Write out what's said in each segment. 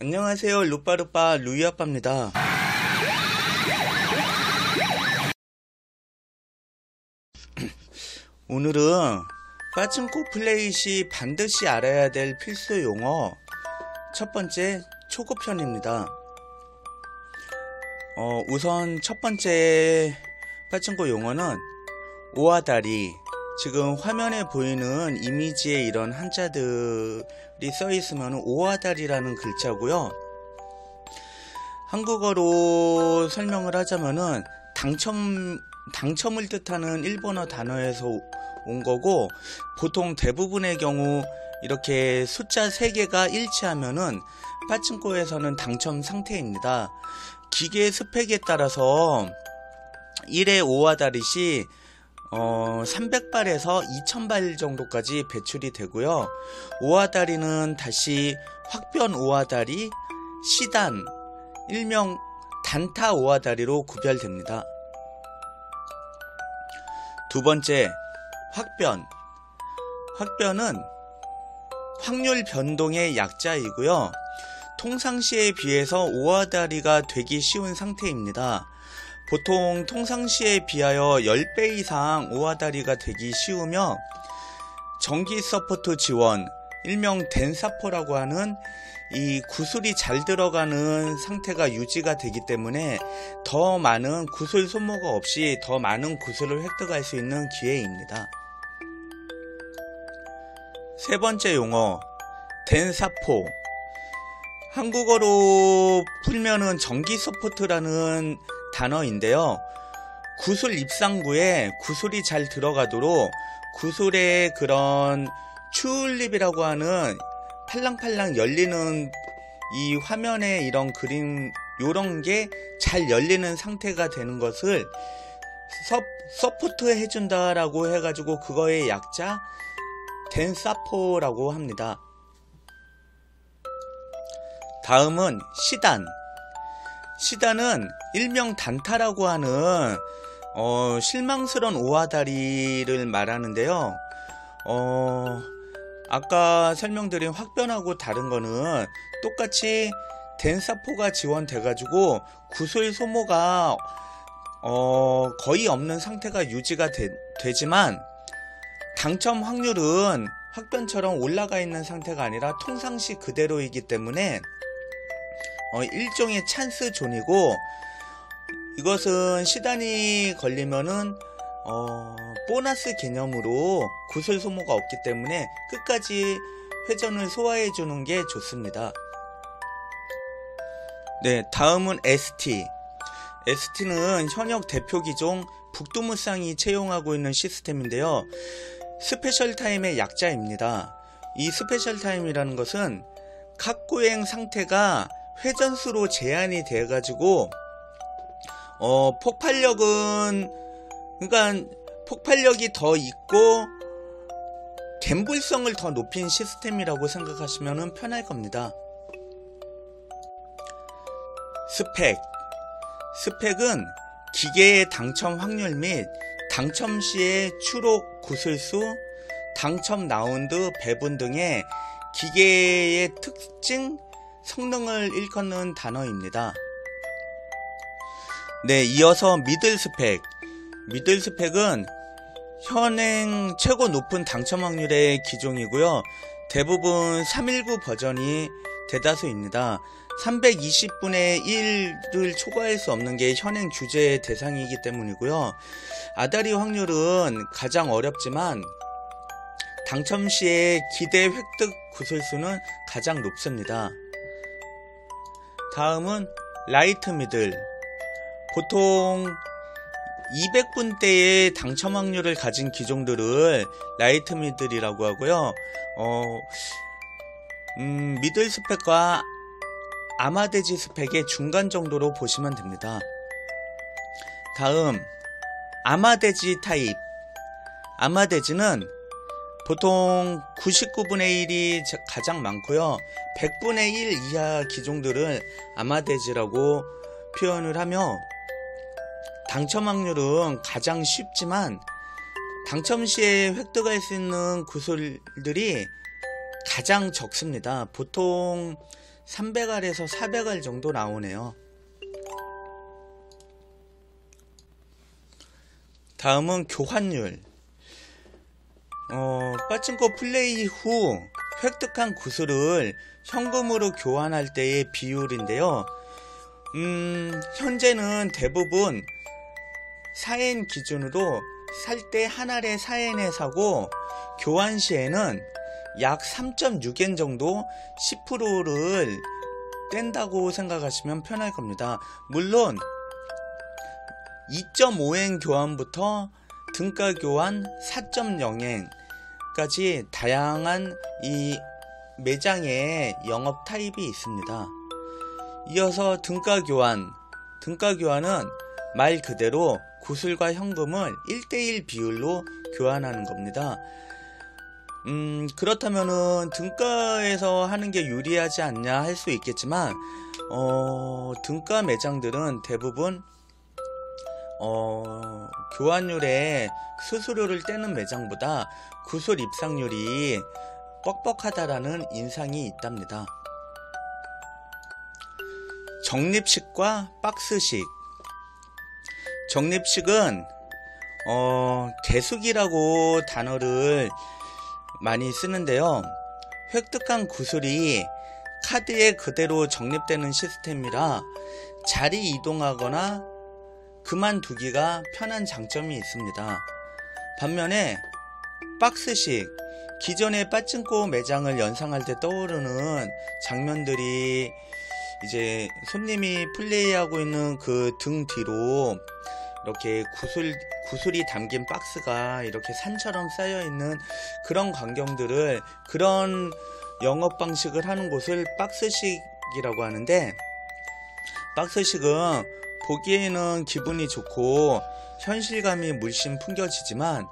안녕하세요. 루빠루빠 루이아빠입니다. 오늘은 빠친코 플레이 시 반드시 알아야 될 필수 용어 첫 번째 초급편입니다. 어, 우선 첫 번째 빠친코 용어는 오아다리 지금 화면에 보이는 이미지에 이런 한자들이 써 있으면 오아다리라는 글자고요. 한국어로 설명을 하자면은 당첨 당첨을 뜻하는 일본어 단어에서 온 거고 보통 대부분의 경우 이렇게 숫자 3개가 일치하면은 빠친코에서는 당첨 상태입니다. 기계 스펙에 따라서 1회 5와다리 시 어, 300발에서 2000발 정도까지 배출이 되고요. 5와다리는 다시 확변 5와다리, 시단, 일명 단타 5와다리로 구별됩니다. 두 번째, 확변. 확변은 확률 변동의 약자이고요. 통상시에 비해서 5와다리가 되기 쉬운 상태입니다. 보통 통상시에 비하여 10배 이상 5와다리가 되기 쉬우며 전기 서포트 지원, 일명 電サポ라고 하는 이 구슬이 잘 들어가는 상태가 유지가 되기 때문에 더 많은 구슬 소모가 없이 더 많은 구슬을 획득할 수 있는 기회입니다. 세 번째 용어, 電サポ. 한국어로 풀면은 전기 서포트라는 단어인데요. 구슬 입상부에 구슬이 잘 들어가도록 구슬의 그런 튤립이라고 하는 팔랑팔랑 열리는 이 화면에 이런 그림 요런 게 잘 열리는 상태가 되는 것을 서, 서포트 해준다라고 해가지고 그거의 약자 電サポ라고 합니다. 다음은 時短. 시단은 일명 단타라고 하는 어, 실망스러운 오아다리를 말하는데요. 어, 아까 설명드린 확변하고 다른 거는 똑같이 덴사포가 지원돼가지고 구슬 소모가 어, 거의 없는 상태가 유지가 되, 되지만 당첨 확률은 확변처럼 올라가 있는 상태가 아니라 통상시 그대로이기 때문에 어, 일종의 찬스 존이고 이것은 시단이 걸리면은 어, 보너스 개념으로 구슬 소모가 없기 때문에 끝까지 회전을 소화해 주는 게 좋습니다. 네, 다음은 ST. ST는 현역 대표 기종 북두무쌍이 채용하고 있는 시스템인데요. special time의 약자입니다. 이 special time이라는 것은 각구행 상태가 회전수로 제한이 되어 가지고 어, 폭발력은 그러니까 폭발력이 더 있고 gamble성을 더 높인 시스템이라고 생각하시면 편할 겁니다. 스펙 스펙은 기계의 당첨 확률 및 당첨 시의 추록 구슬수, 당첨 라운드 배분 등의 기계의 특징, 성능을 일컫는 단어입니다. 네, 이어서 미들 스펙. 미들 스펙은 현행 최고 높은 당첨 확률의 기종이고요. 대부분 319 버전이 대다수입니다. 320분의 1을 초과할 수 없는 게 현행 규제 대상이기 때문이고요. 아다리 확률은 가장 어렵지만 당첨 시의 기대 획득 구슬수는 가장 높습니다. 다음은 light middle. 보통 200분대의 당첨 확률을 가진 기종들을 light middle이라고 하고요. 어, 음, middle 스펙과 甘デジ 스펙의 중간 정도로 보시면 됩니다. 다음 아마데지 타입 아마데지는 보통 99분의 1이 가장 많고요. 100분의 1 이하 기종들을 아마데지라고 표현을 하며 당첨 확률은 가장 쉽지만 당첨 시에 획득할 수 있는 구슬들이 가장 적습니다. 보통 300알에서 400알 정도 나오네요. 다음은 교환율. 어, 빠친코 플레이 후 획득한 구슬을 현금으로 교환할 때의 비율인데요. 음, 현재는 대부분 4엔 기준으로 살 때 한 알에 4엔에 사고 교환 시에는 약 3.6엔 정도 10%를 뗀다고 생각하시면 편할 겁니다. 물론 2.5엔 교환부터 등가 교환 4.0엔 까지 다양한 이 매장의 영업 타입이 있습니다. 이어서 등가 교환. 등가 교환은 말 그대로 구슬과 현금을 1대1 비율로 교환하는 겁니다. 음, 그렇다면은 등가에서 하는 게 유리하지 않냐 할 수 있겠지만, 어, 등가 매장들은 대부분, 어, 교환율에 수수료를 떼는 매장보다 구슬 입상률이 뻑뻑하다라는 인상이 있답니다. 적립식과 박스식. 적립식은 어, 개숙이라고 단어를 많이 쓰는데요. 획득한 구슬이 카드에 그대로 적립되는 시스템이라 자리 이동하거나 그만두기가 편한 장점이 있습니다. 반면에 박스식 기존의 빠찡코 매장을 연상할 때 떠오르는 장면들이 이제 손님이 플레이하고 있는 그 등 뒤로 이렇게 구슬, 구슬이 담긴 박스가 이렇게 산처럼 쌓여 있는 그런 광경들을 그런 영업 방식을 하는 곳을 박스식이라고 하는데 박스식은 보기에는 기분이 좋고 현실감이 물씬 풍겨지지만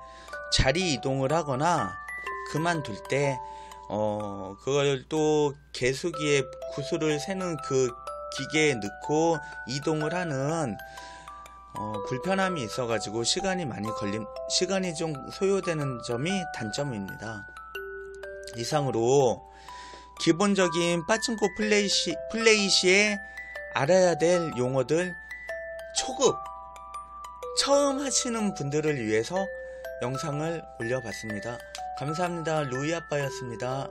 자리 이동을 하거나 그만둘 때 어, 그걸 또 개수기에 구슬을 세는 그 기계에 넣고 이동을 하는 어, 불편함이 있어가지고 시간이 많이 걸림, 시간이 좀 소요되는 점이 단점입니다. 이상으로 기본적인 빠친코 플레이 시, 플레이 시에 알아야 될 용어들 초급 처음 하시는 분들을 위해서 영상을 올려봤습니다. 감사합니다. 루이 아빠였습니다.